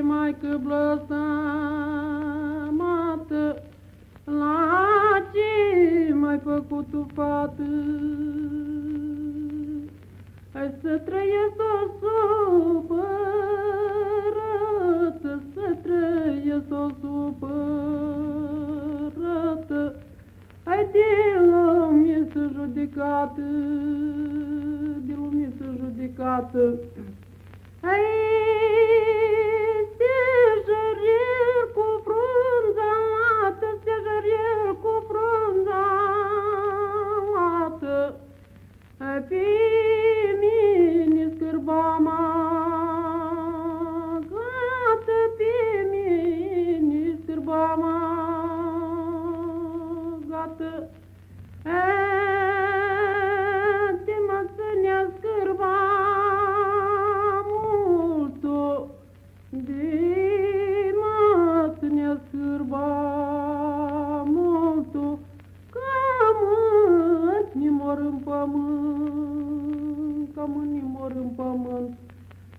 ai mai că blăstamată, la ce mai făcut tu fată? Hai să trăiesc o supărată, să trăiesc o supărată, Hai de lume să judecată, de lume să judecată,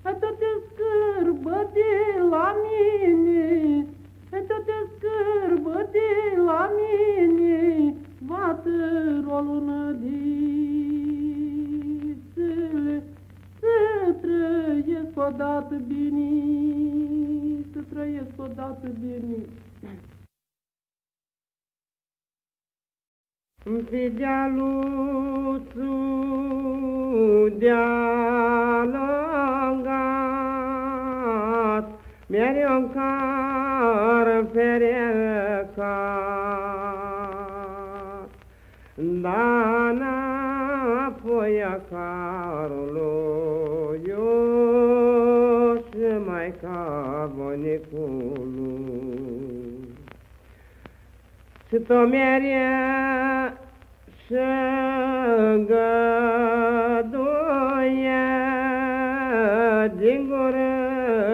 tot te scârbă de la mine, hai tot te scârbă de la mine, Vată o lună dițele, să trăiesc odată bine, să trăiesc odată bine. Pe dealul deal मेरे ओंकार फेरे दाना पोया कारलो यो समय का बने कोलो तो मेरे संग दोया जिंगोरा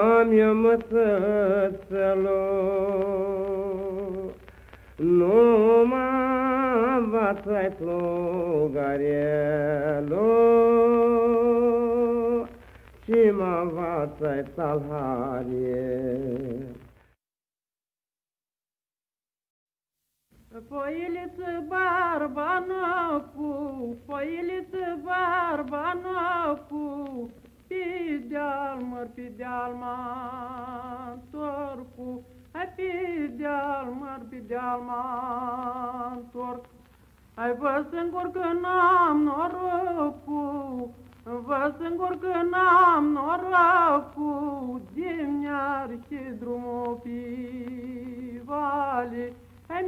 Să taci mai cu la focul, când eram eu măsățălo. Nu mă învață-i plugarelo, ci mă învață-i talhariel. Foiliță barbanocu, foiliță barbanocu, pe deal măr, pe deal mantorcu, hai pe deal măr, pe deal mantorc. Hai vă singur că n-am norocul, vă singur că n-am norocul, diminear și drumul pe vale,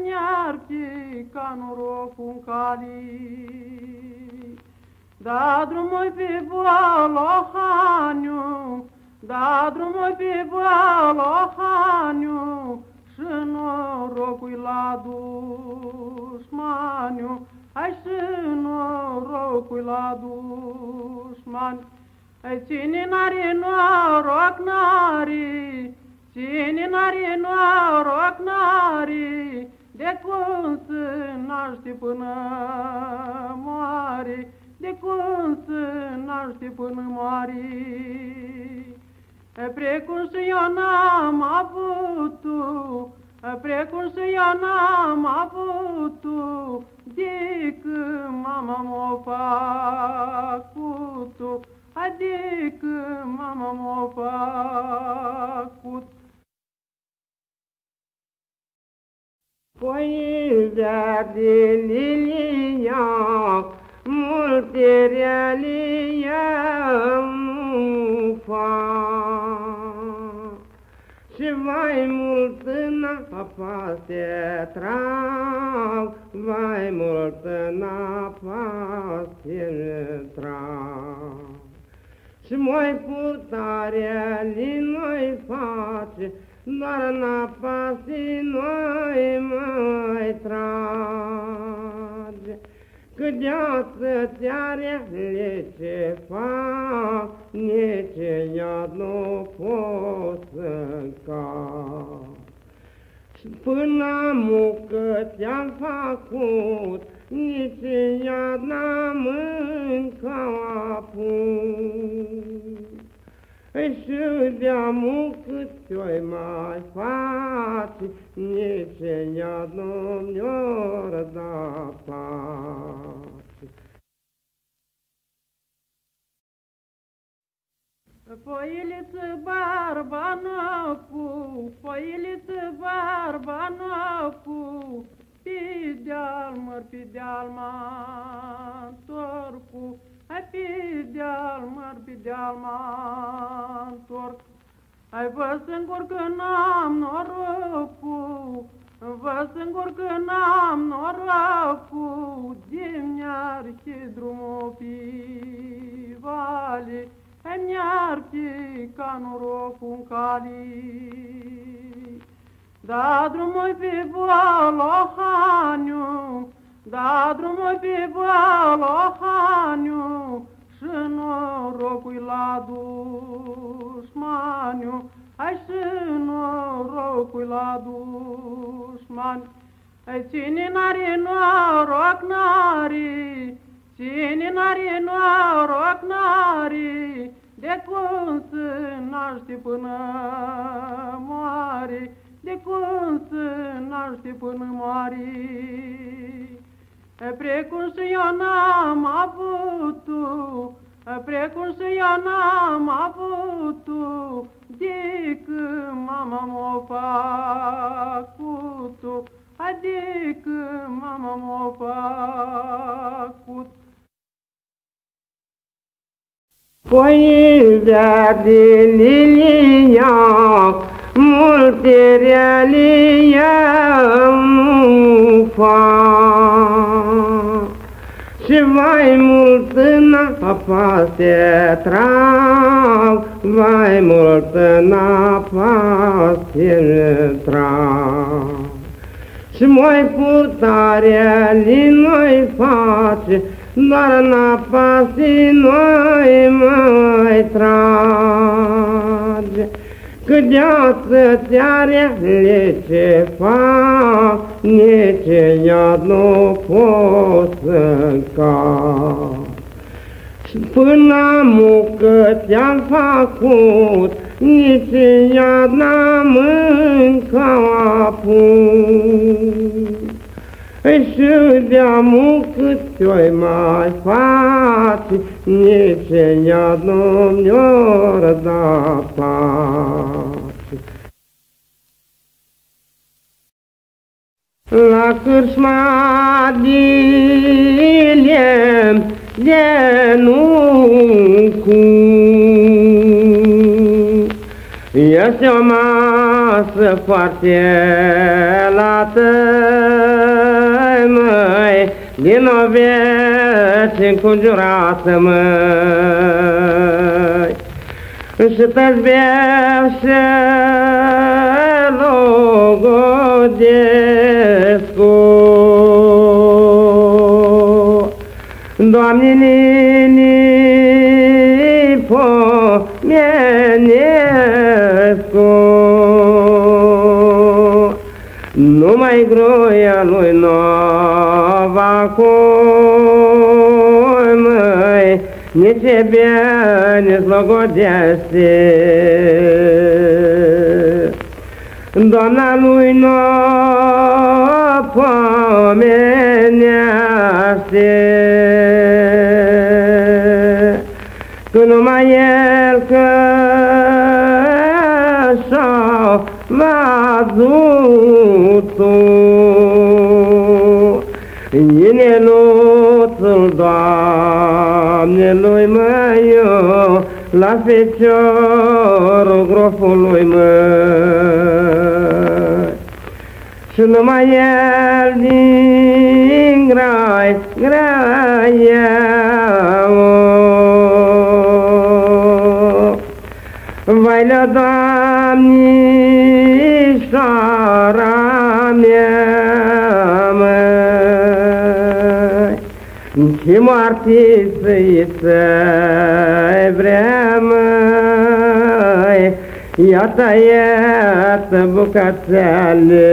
mi-archi ca norocul în cali. Da drumul pe Bolohaniu, da drumul pe Bolohaniu, și norocul la dușmaniu, hai și norocul la dușmaniu. Ai cine n-are noroc n-are, Cine n-are noroc n-are, de cum să naște până moare, de cum să naște până moare. Precum și eu n-am avut tu, precum și eu n-am avut tu, de când mama m-a făcut tu, adică mama m-a făcut. Poezia de liliac, multe realia nu fac. Și mai mult în apa se trag, mai mult în apa se trag. Și mai purtarea li noi face, doar napasii noi mai trage. Că deață ți-are ce fac, nici iad nu pot să cac. Până mucă ți-am făcut, nici iad n-am mâncat și de-amu cât ți-oi mai face, nici iad nu mi-or da pace. Foiliță barbană cu, foiliță barbană cu, pe deal măr, pe deal mă cu, ai pe deal măr, pe deal mă Ai vă singur că n-am norocul, vă singur că n-am norocul, diminear și drumul pe vale, îmi iarti ca norocul în cali. Da drumul pe Bolohaniu, da drumul pe Bolohaniu, și norocul la dușmaniu, ai și norocul la dușmani. Cine n-are noroc n-are, Cine n-are noroc n-are, de cum să naște până moare, de cum să naște până moare. Precum și eu n-am avut tu, precum și eu n-am avut tu, decât mama m-a făcut, adică mama m-a făcut. Poi verde liliac, multe realia nu fac. Și mai mult în apa se trag, mai mult în apa se trag. Și mai purtarea li noi face, doar napasii noi mai trage. Că deață ți-are ce fac, nici iad nu pot să cac. Până mucă ți-am făcut, nici iad n-am mâncat și de-amu cât ți-oi mai face, nici ea nu mi-or da pace. La cârșma dilem de nu este o masă foarte lată, măi, din o vieți înconjurată, măi. Și te-ți Rodescu. Doamne, Nini pomenescu, Numai groia lui nova cum nici bine slogodește. dona lui no pomeniaste tu no mai el că s-a văzut Inelul Doamnelui mă iubesc la feciorul grofului măi. Și numai el din grai, grai Vai la doamnișoara mea, măi, ce moarte să-i يا طيات بك السالي